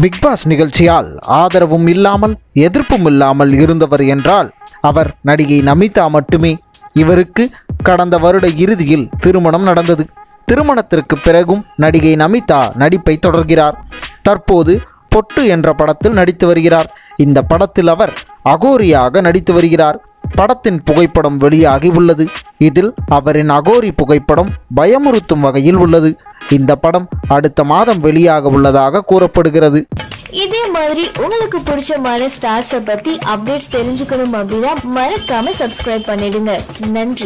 Big pass நிகழ்ச்சியால் ஆதரவும் இல்லாமல் எதிர்ப்பும் இல்லாமல் இருந்தவர் என்றால் அவர் நடிகை நமிதா மட்டுமே. இவருக்கு கடந்த வருட இறுதியில் திருமணம் நடந்தது. திருமணத்திற்கு பிறகும் நடிகை நமிதா நடிப்பை தொடர்கிறார். தற்போது பொட்டு என்ற படத்தில் நடித்து வருகிறார். இந்த படத்தில் அவர் அகோரியாக நடித்து வருகிறார். படத்தின் புகைப்படம் வெளியாகி உள்ளது. இதில் அவரின் அகோரி புகைப்படம் பயமுறுத்தும் வகையில் உள்ளது. இந்த படம் அடுத்த மாதம் வெளியாக உள்ளதாக கூறப்படுகிறது. இதே மாதிரி உங்களுக்கு பிடிச்சமான ஸ்டார்ஸை பத்தி அப்டேட்ஸ் தெரிஞ்சுக்கணும் அப்படின்னா மறக்காம சப்ஸ்கிரைப் பண்ணிடுங்க. நன்றி.